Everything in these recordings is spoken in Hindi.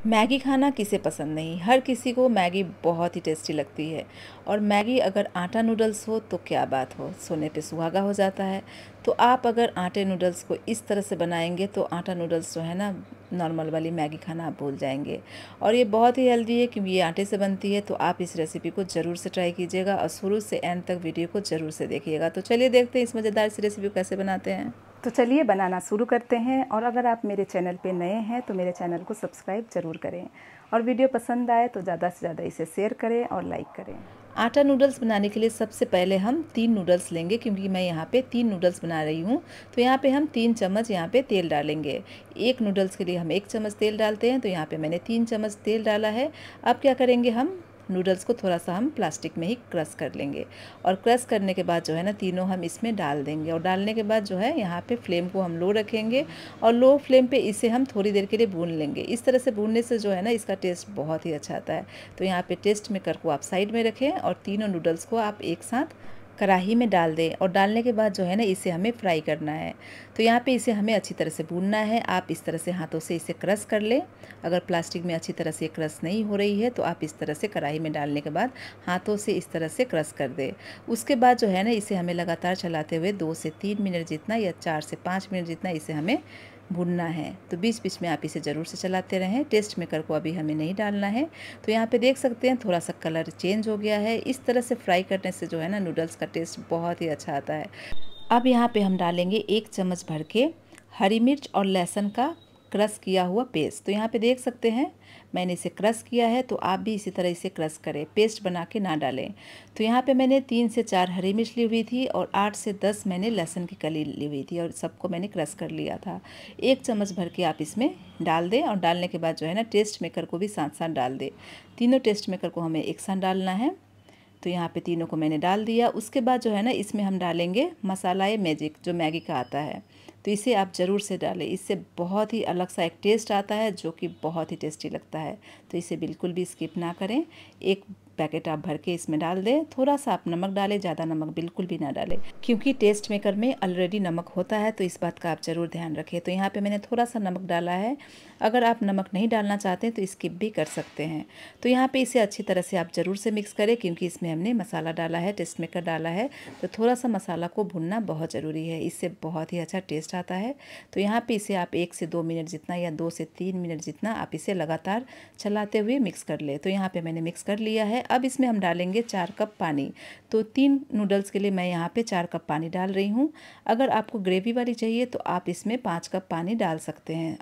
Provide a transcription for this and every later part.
मैगी खाना किसे पसंद नहीं? हर किसी को मैगी बहुत ही टेस्टी लगती है। और मैगी अगर आटा नूडल्स हो तो क्या बात हो? सोने पे सुहागा हो जाता है। तो आप अगर आटे नूडल्स को इस तरह से बनाएँगे तो आटा नूडल्स जो है ना, नॉर्मल वाली मैगी खाना आप भूल जाएँगे। और ये बहुत ही हेल्दी है क्योंकि ये आटे से बनती है तो आप इस रेसिपी को ज़रूर से ट्राई कीजिएगा और शुरू से एंड तक वीडियो को ज़रूर से देखिएगा। तो चलिए देखते हैं इस मज़ेदार सी रेसिपी को कैसे बनाते हैं। तो चलिए बनाना शुरू करते हैं और अगर आप मेरे चैनल पे नए हैं तो मेरे चैनल को सब्सक्राइब ज़रूर करें और वीडियो पसंद आए तो ज़्यादा से ज़्यादा इसे शेयर करें और लाइक करें। आटा नूडल्स बनाने के लिए सबसे पहले हम तीन नूडल्स लेंगे क्योंकि मैं यहाँ पे तीन नूडल्स बना रही हूँ। तो यहाँ पे हम तीन चम्मच यहाँ पे तेल डालेंगे। एक नूडल्स के लिए हम एक चम्मच तेल डालते हैं तो यहाँ पे मैंने तीन चम्मच तेल डाला है। अब क्या करेंगे हम? नूडल्स को थोड़ा सा हम प्लास्टिक में ही क्रश कर लेंगे। और क्रश करने के बाद जो है ना, तीनों हम इसमें डाल देंगे। और डालने के बाद जो है, यहाँ पे फ्लेम को हम लो रखेंगे और लो फ्लेम पे इसे हम थोड़ी देर के लिए भून लेंगे। इस तरह से भूनने से जो है ना, इसका टेस्ट बहुत ही अच्छा आता है। तो यहाँ पर टेस्ट मेकर को आप साइड में रखें और तीनों नूडल्स को आप एक साथ कढ़ाई में डाल दें और डालने के बाद जो है ना इसे हमें फ्राई करना है। तो यहाँ पे इसे हमें अच्छी तरह से भूनना है। आप इस तरह से हाथों से इसे क्रश कर लें। अगर प्लास्टिक में अच्छी तरह से क्रश नहीं हो रही है तो आप इस तरह से कढ़ाई में डालने के बाद हाथों से इस तरह से क्रश कर दें। उसके बाद जो है ना इसे हमें लगातार चलाते हुए दो से तीन मिनट जितना या चार से पाँच मिनट जितना इसे हमें भुनना है तो बीच बीच में आप इसे ज़रूर से चलाते रहें। टेस्ट मेकर को अभी हमें नहीं डालना है। तो यहाँ पे देख सकते हैं थोड़ा सा कलर चेंज हो गया है। इस तरह से फ्राई करने से जो है ना, नूडल्स का टेस्ट बहुत ही अच्छा आता है। अब यहाँ पे हम डालेंगे एक चम्मच भर के हरी मिर्च और लहसुन का क्रश किया हुआ पेस्ट तो यहाँ पे देख सकते हैं, मैंने इसे क्रश किया है तो आप भी इसी तरह इसे क्रश करें पेस्ट बना के ना डालें। तो यहाँ पे मैंने तीन से चार हरी मिर्च ली हुई थी और आठ से दस मैंने लहसुन की कली ली हुई थी और सबको मैंने क्रश कर लिया था। एक चम्मच भर के आप इसमें डाल दें और डालने के बाद जो है ना टेस्ट मेकर को भी साथ साथ डाल दें। तीनों टेस्ट मेकर को हमें एक साथ डालना है। तो यहाँ पे तीनों को मैंने डाल दिया। उसके बाद जो है ना, इसमें हम डालेंगे मसाला मैजिक जो मैगी का आता है। तो इसे आप ज़रूर से डालें। इससे बहुत ही अलग सा एक टेस्ट आता है, जो कि बहुत ही टेस्टी लगता है। तो इसे बिल्कुल भी स्किप ना करें। एक पैकेट आप भर के इसमें डाल दें। थोड़ा सा आप नमक डालें, ज़्यादा नमक बिल्कुल भी ना डालें। क्योंकि टेस्ट मेकर में ऑलरेडी नमक होता है तो इस बात का आप ज़रूर ध्यान रखें। तो यहाँ पे मैंने थोड़ा सा नमक डाला है। अगर आप नमक नहीं डालना चाहते हैं तो स्किप भी कर सकते हैं। तो यहाँ पर इसे अच्छी तरह से आप ज़रूर से मिक्स करें, क्योंकि इसमें हमने मसाला डाला है टेस्ट मेकर डाला है। तो थोड़ा सा मसाला को भुनना बहुत ज़रूरी है। इससे बहुत ही अच्छा टेस्ट आता है। तो यहाँ पर इसे आप एक से दो मिनट जितना या दो से तीन मिनट जितना आप इसे लगातार चलाते हुए मिक्स कर ले। तो यहाँ पर मैंने मिक्स कर लिया है। अब इसमें हम डालेंगे चार कप पानी। तो तीन नूडल्स के लिए मैं यहाँ पे चार कप पानी डाल रही हूँ। अगर आपको ग्रेवी वाली चाहिए तो आप इसमें पाँच कप पानी डाल सकते हैं।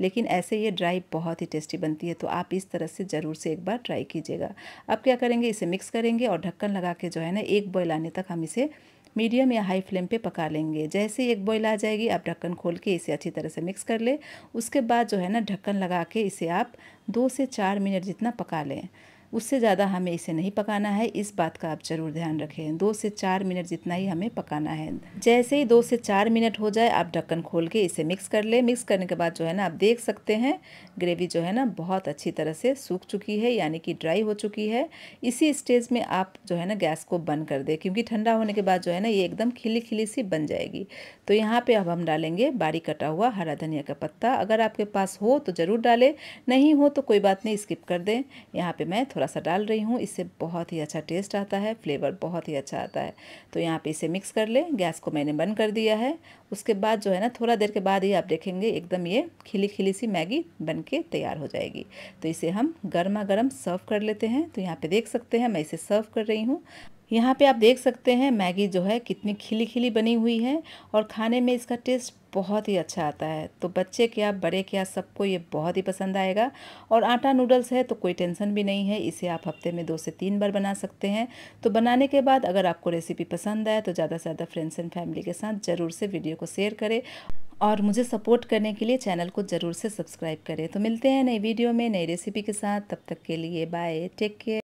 लेकिन ऐसे ये ड्राई बहुत ही टेस्टी बनती है तो आप इस तरह से ज़रूर से एक बार ट्राई कीजिएगा। अब क्या करेंगे, इसे मिक्स करेंगे और ढक्कन लगा के जो है ना, एक बॉयल आने तक हम इसे मीडियम या हाई फ्लेम पे पका लेंगे। जैसे एक बॉयल आ जाएगी, आप ढक्कन खोल के इसे अच्छी तरह से मिक्स कर ले। उसके बाद जो है ना, ढक्कन लगा के इसे आप दो से चार मिनट जितना पका लें। उससे ज़्यादा हमें इसे नहीं पकाना है। इस बात का आप ज़रूर ध्यान रखें। दो से चार मिनट जितना ही हमें पकाना है। जैसे ही दो से चार मिनट हो जाए, आप ढक्कन खोल के इसे मिक्स कर ले। मिक्स करने के बाद जो है ना, आप देख सकते हैं, ग्रेवी जो है ना, बहुत अच्छी तरह से सूख चुकी है, यानी कि ड्राई हो चुकी है। इसी स्टेज में आप जो है ना, गैस को बंद कर दे, क्योंकि ठंडा होने के बाद जो है ना, ये एकदम खिली खिली सी बन जाएगी। तो यहाँ पे अब हम डालेंगे बारीक कटा हुआ हरा धनिया का पत्ता। अगर आपके पास हो तो ज़रूर डालें, नहीं हो तो कोई बात नहीं, स्किप कर दें। यहाँ पर मैं थोड़ा सा डाल रही हूँ, इससे बहुत ही अच्छा टेस्ट आता है, फ्लेवर बहुत ही अच्छा आता है। तो यहाँ पे इसे मिक्स कर लें, गैस को मैंने बंद कर दिया है। उसके बाद जो है ना, थोड़ा देर के बाद ही आप देखेंगे, एकदम ये खिली खिली सी मैगी बन के तैयार हो जाएगी। तो इसे हम गर्मा गर्म सर्व कर लेते हैं। तो यहाँ पर देख सकते हैं, मैं इसे सर्व कर रही हूँ। यहाँ पे आप देख सकते हैं मैगी जो है कितनी खिली खिली बनी हुई है और खाने में इसका टेस्ट बहुत ही अच्छा आता है। तो बच्चे क्या, बड़े क्या, सबको ये बहुत ही पसंद आएगा। और आटा नूडल्स है तो कोई टेंशन भी नहीं है, इसे आप हफ़्ते में दो से तीन बार बना सकते हैं। तो बनाने के बाद अगर आपको रेसिपी पसंद आए तो ज़्यादा से ज़्यादा फ्रेंड्स एंड फैमिली के साथ ज़रूर से वीडियो को शेयर करें और मुझे सपोर्ट करने के लिए चैनल को ज़रूर से सब्सक्राइब करें। तो मिलते हैं नई वीडियो में नई रेसिपी के साथ, तब तक के लिए बाय, टेक केयर।